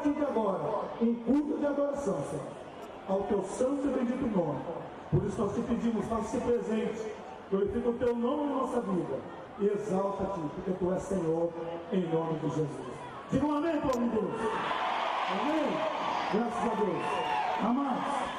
partir de agora um culto de adoração, Senhor, ao teu santo e bendito nome. Por isso nós te pedimos, faça-se presente, glorifica o teu nome em nossa vida e exalta-te, porque tu és Senhor, em nome de Jesus. Diga um amém, povo de Deus. Amém? Graças a Deus. Amados.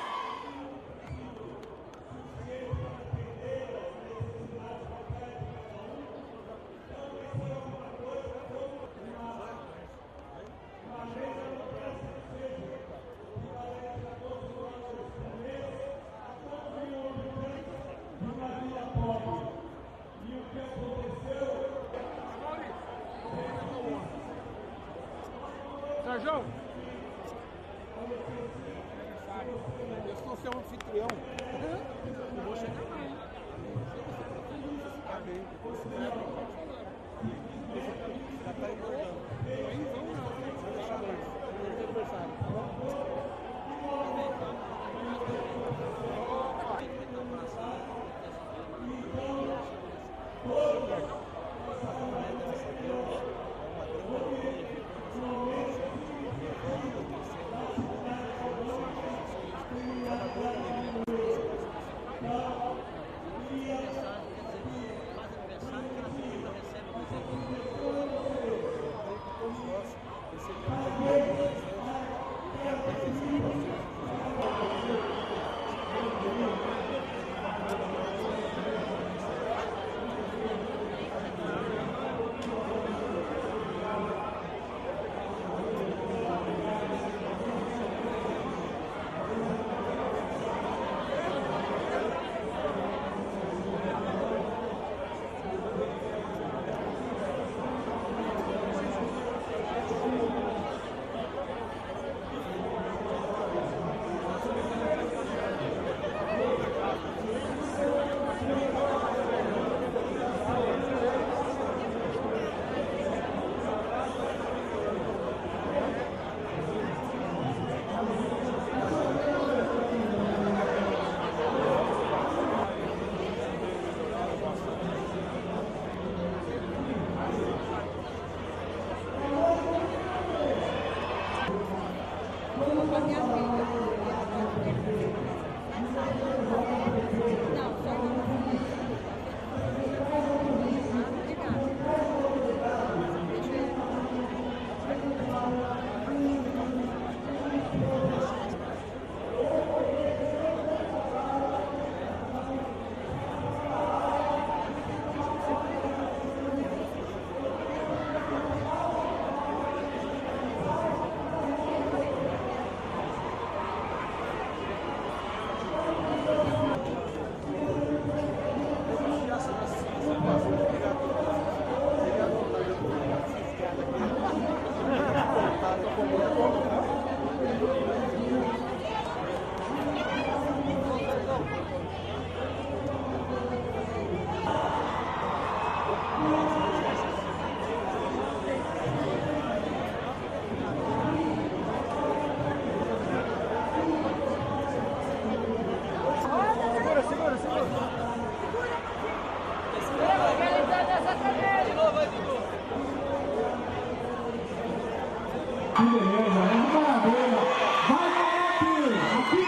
Que beleza, né? Que maravilha. Vai ganhar aqui.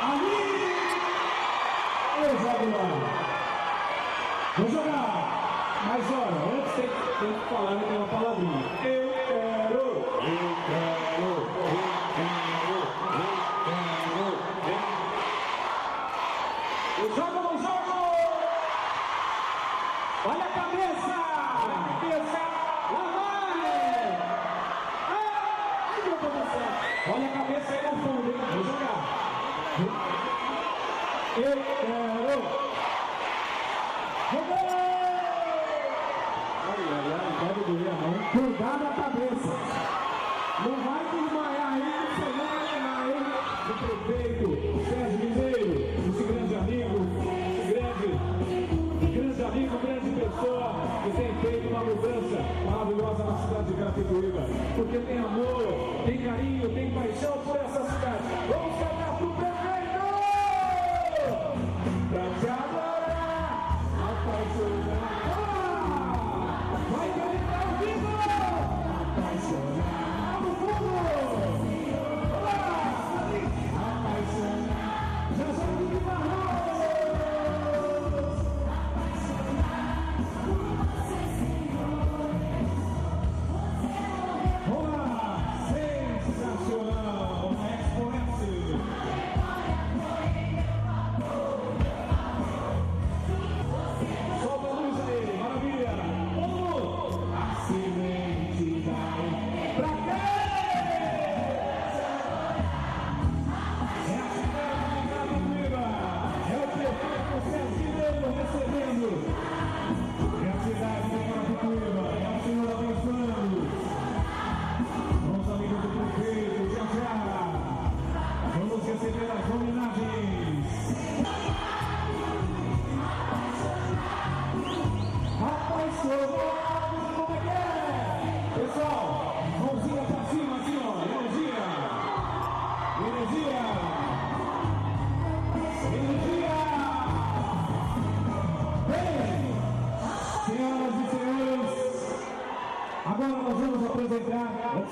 Ali. Ô, joga lá. Vou jogar. Mas olha, antes tem, que falar, né, tem uma palavrinha. Eu eu quero, eu quero, eu quero. Eu jogo, não jogo! Olha a cabeça! Olha a cabeça! Lá vai! Ai, meu Deus do céu! Aí no fundo, hein? Vou jogar! Eu quero! Joguei! Ai, ai, ai, pode doer a mão. Cuidado a cabeça!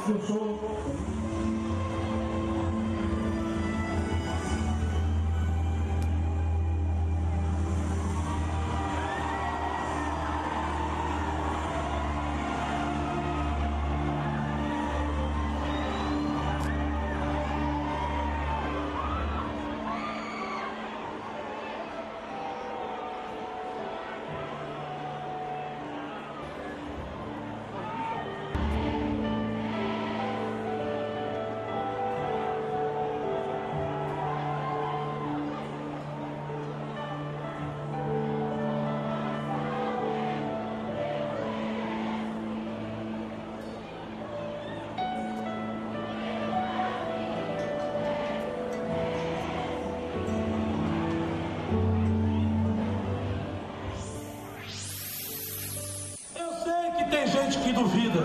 Apresentar, antes duvida,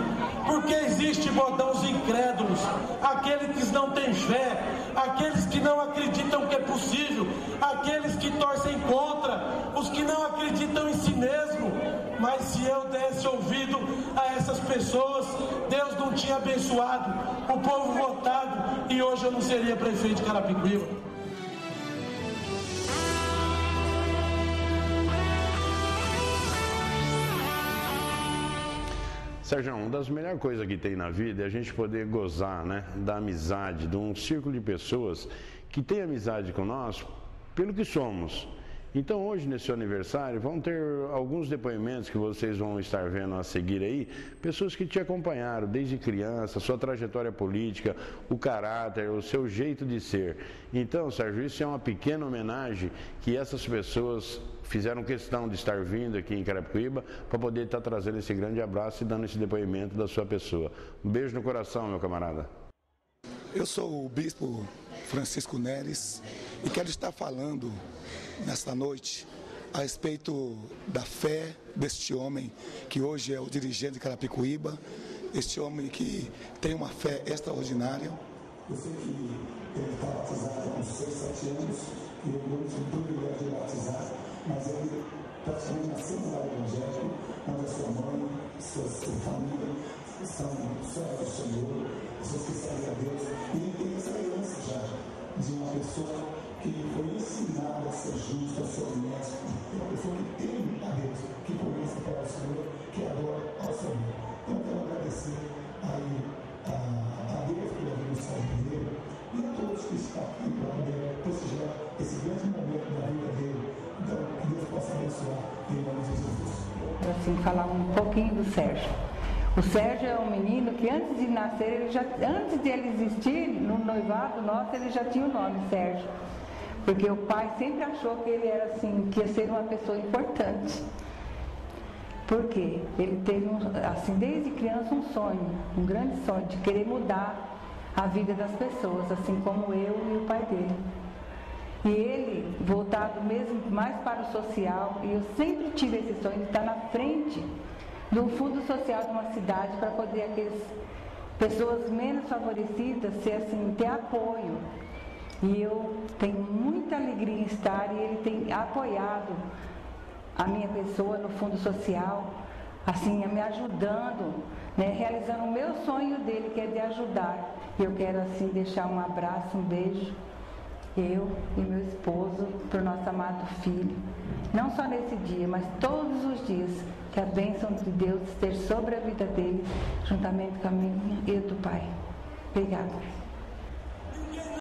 porque existe modãos incrédulos, aqueles que não têm fé, aqueles que não acreditam que é possível, aqueles que torcem contra, os que não acreditam em si mesmo. Mas se eu desse ouvido a essas pessoas, Deus não tinha abençoado o povo votado e hoje eu não seria prefeito de Carapicuíba. Sérgio, uma das melhores coisas que tem na vida é a gente poder gozar né, da amizade, de um círculo de pessoas que tem amizade com nós pelo que somos. Então hoje, nesse aniversário, vão ter alguns depoimentos que vocês vão estar vendo a seguir aí, pessoas que te acompanharam desde criança, sua trajetória política, o caráter, o seu jeito de ser. Então, Sérgio, isso é uma pequena homenagem que essas pessoas fizeram questão de estar vindo aqui em Carapicuíba para poder estar trazendo esse grande abraço e dando esse depoimento da sua pessoa. Um beijo no coração, meu camarada. Eu sou o bispo Francisco Neres e quero estar falando nesta noite a respeito da fé deste homem que hoje é o dirigente de Carapicuíba, este homem que tem uma fé extraordinária. Eu sei que ele está batizado há uns 6, 7 anos e eu não tive privilégio de batizar mas ele praticamente nasceu no lar evangélico, onde a sua mãe, sua, sua família são servos do Senhor, pessoas que servem a Deus, e ele tem essa herança já de uma pessoa que foi ensinada a ser justa, a ser honesta, uma pessoa que tem a Deus, que conhece para o Senhor, que adora ao Senhor. Então eu quero agradecer aí a, a Deus pela vida dele e a todos que estão aqui para poder prestigiar esse grande momento da vida dele. Então, que Deus possa abençoar em nome de Jesus. Assim, falar um pouquinho do Sérgio. O Sérgio é um menino que antes de nascer, ele já, antes de ele existir, no noivado nosso, ele já tinha o nome Sérgio. Porque o pai sempre achou que ele era assim, que ia ser uma pessoa importante. Porque ele teve, um, assim, desde criança, um sonho, um grande sonho de querer mudar a vida das pessoas, assim como eu e o pai dele. E ele, voltado mesmo mais para o social, e eu sempre tive esse sonho de estar na frente do fundo social de uma cidade para poder aquelas pessoas menos favorecidas ser assim, ter apoio. E eu tenho muita alegria em estar e ele tem apoiado a minha pessoa no fundo social, assim, me ajudando, né, realizando o meu sonho dele, que é de ajudar. E eu quero assim deixar um abraço, um beijo eu e meu esposo, para o nosso amado filho. Não só nesse dia, mas todos os dias, que a bênção de Deus esteja sobre a vida dele, juntamente com a minha e do Pai. Obrigada.